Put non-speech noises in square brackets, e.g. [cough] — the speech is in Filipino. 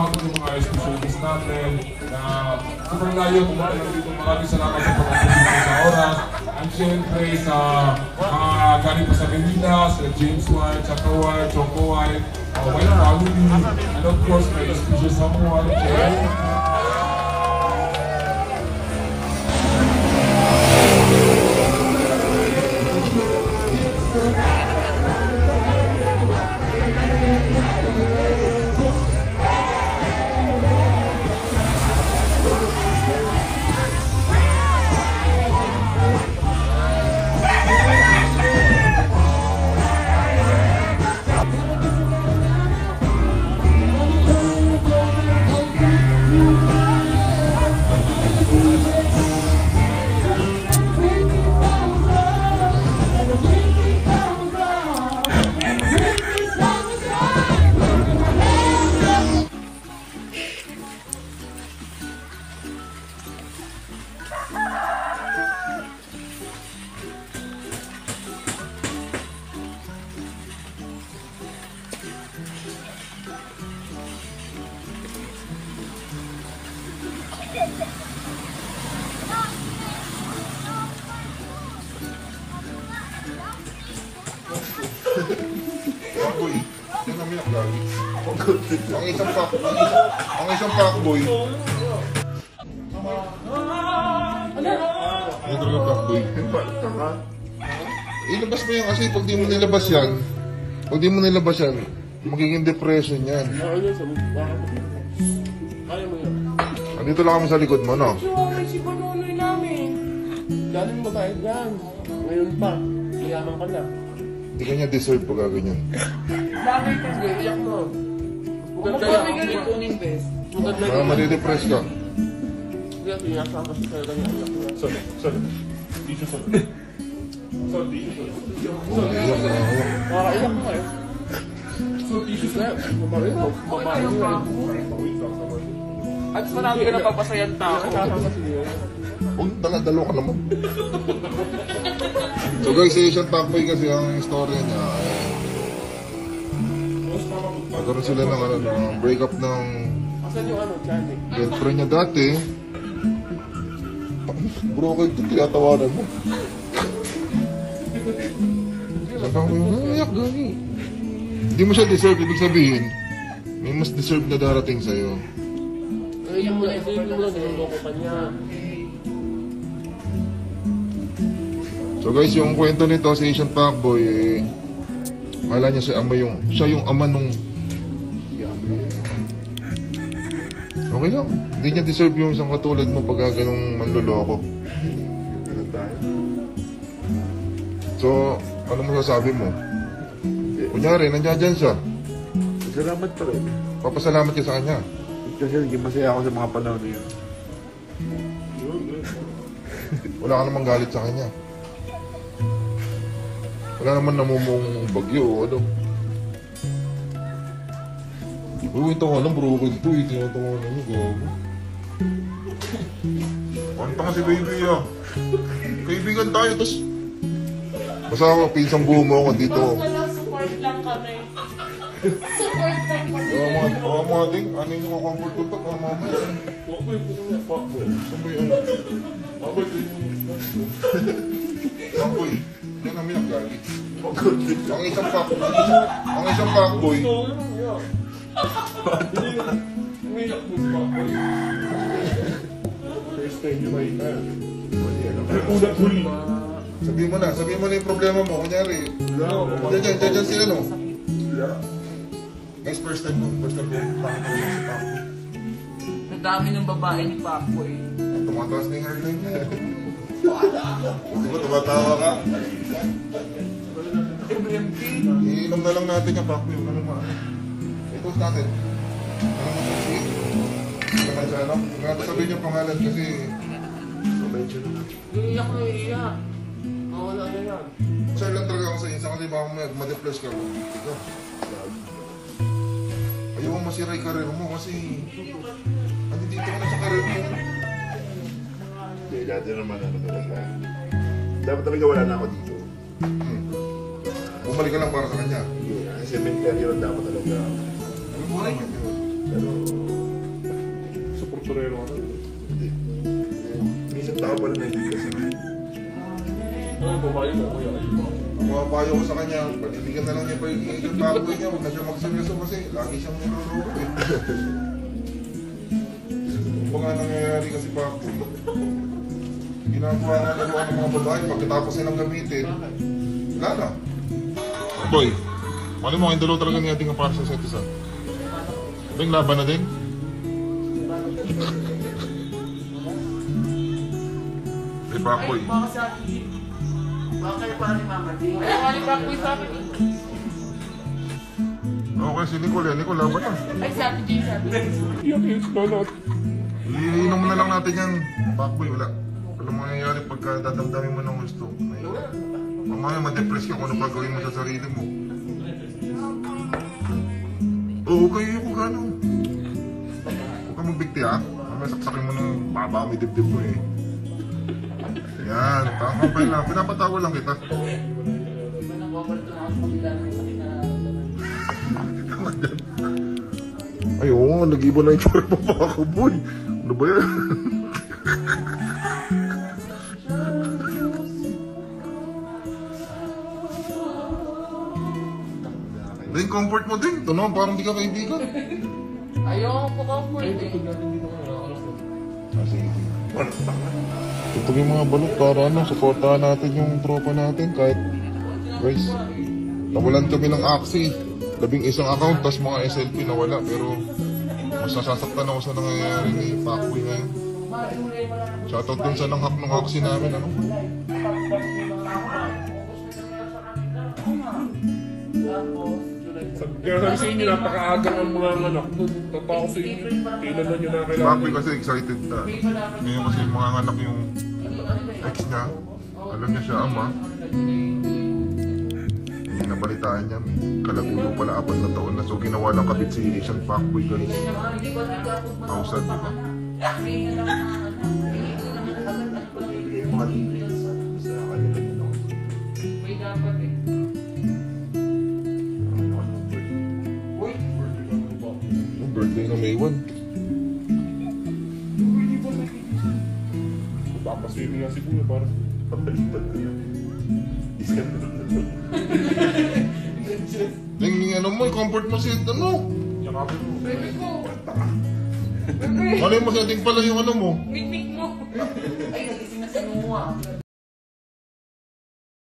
Mga yung mga specialties natin na sobrang layo pumunta lang dito. Maraming salamat sa pag-asin sa oras. At syempre sa mga galing pa sa Manila, sa James White, Chaka White, Choco White, uh, White Family, and of course may special someone. Okay? Pakboy. Yan ang miyak lagi. Ang isang pak, ang isang, ang isang pakboy. Ano talaga pakboy? Ilabas mo yan kasi pag di mo nilabas yan, pag di mo nilabas yan, magiging depression yan. Andito lang kami sa likod mo, no? Sorry, si Panonoy namin. Galing ba tayo dyan? Ngayon pa. Iyaman ka na. Hindi ka niya deserve pag ganyan. Bakit ka? Iyak mo. Huwag yan. kami kunin, bes. Maganda Baka yan. madidepress ka. Sige, iyak ka kasi tayo ganyan. Iyak. Sorry, sorry. Tissue, sorry. Sorry, tissue, sorry. Iyak na iyak. Nakakaiyak mo eh. So, tissues na yan. Babae mo. Babae mo. At marami ka napapasayan tao. Huwag dala-dalo ka naman. So guys, si Asian Takboy kasi ang story niya. Eh, Nagkaroon sila ng ano, ng breakup ng girlfriend niya dati. Bro, kayo ito tinatawanan mo. Sabi ko, umiyak gani. Hindi mo siya deserve, ibig sabihin, may mas deserve na darating sa'yo. Eh, yung mga isipin mo lang, niloloko ka niya. So guys, yung kwento nito si Asian Pakboy, eh, kala niya siya ama yung, siya yung ama nung Okay lang. Hindi niya deserve yung isang katulad mo pag ganong manloloko. So, ano masasabi mo? Kunyari, nandiyan dyan siya. Salamat pa rin. Papasalamat ka sa kanya. Kasi naging masaya ako sa mga panahon na yun. Wala ka namang galit sa kanya. Wala naman namumong bagyo o ano. Uy, ito nga lang bro, ito eh, tinatawa na mo, gago. Kanta kasi baby ah. Kaibigan tayo, tas... Basta ako, pinsang buho mo ako dito. Wala, support lang kami. [laughs] Support lang kami. Oo, mga, oo, mga ding, ano yung comfort ko to, mga mamaya. Fuckboy, puno na, fuckboy. Sabay, ano? Fuckboy, puno na. Yan ang minagagi. Ang isang fuck, ang isang, ang isang fuckboy. Mo. First time you might have. Ulat huli. Sabihin mo na, sabihin mo na yung problema mo. Kunyari, dyan, dyan, dyan, dyan si ano. Guys, first time mo, first time mo. Bakit ako si Papo? Ang dami ng babae ni Papo eh. Tumataas na yung hairline niya. Di ba tumatawa ka? Iinom na lang natin yung Papo yung ano mo. Ito natin. Ano mo si Ano siya, ano? Huwag natin sabihin yung pangalan kasi Iiyak na iiyak. Mawala na yan. Sir lang talaga ako sa insa kasi baka may ma-depress ka. Ikaw. Ayaw mo masira yung karir mo kasi andito ka na sa karir mo. Hindi, dati naman ano talaga. Dapat talaga wala na ako dito. Hmm. Bumalik ka lang para sa kanya. Hindi, ang cemetery yun dapat talaga. Ano mo naman yun? Pero, Supporterero ka na. hindi. Minsan tao pala na hindi kasi. Ay, babae mo, kuya. Ang mga payo ko sa kanya, panibigan na lang niya pa yung yung baboy niya, huwag na siya magseryoso kasi lagi siyang niloloko eh. [laughs] ginagawa laruan ng mga babae, pagkatapos nilang gamitin, wala na. Boy, ano mo, yung dalawa talaga niya ating para sa set isa? Ito yung laban na din? Eh, Pakoy. Ay, wali pa ako sa akin. Okay, si Nicole yan. Nicole, laban na. Ay, Ate Jane sabi. Iyak eh, nanot. Iinom na lang natin yan. Backboy, wala. Ano mangyayari pagka dadamdamin mo ng gusto? Ay, mamaya ma-depress ka kung ano gagawin mo sa sarili mo. Oo, kayo yung gano'n. Huwag ka magbigti ha. Mamaya saksakin mo ng baba may dibdib mo eh. Yan, tama pa lang. Pinapatawa lang kita. Ay, oo nga, nag-iba na yung tsura pa pa ako, boy. Ano ba yan? Din, comfort mo din. Ito naman, parang di ka kaibigan. Ayaw ko Ay, eh. ikot natin dito ko. Ah, sige. Ito yung mga balot para ano, supportahan natin yung tropa natin kahit guys, nawalan kami ng Axie. Labing isang account, tas mga SLP nawala pero mas nasasaktan ako sa nangyayari ni Pacboy ngayon. Shoutout din sa nang-hack ng Axie namin, ano? Sabi- Kaya sabi sa inyo, napakaagang ang mga anak doon. Tatakot sa inyo. Kailan na nyo na Si kailangan. Pacboy kasi excited na. Ngayon kasi mga anak yung ex niya. Alam niya siya ama. Hindi nabalitaan niya. Kalagulo pala apat na taon na. So ginawa lang kabit si Asian Pacboy guys. Thousand, di ba? Yung na 1. Papaswimming nga si Kuya para. Yung yung ano mo, comfort mo si ano? Mo. Baby ko. Ano yung masating pala yung ano mo? Mikmik mo. Ay, nagising na si Noah.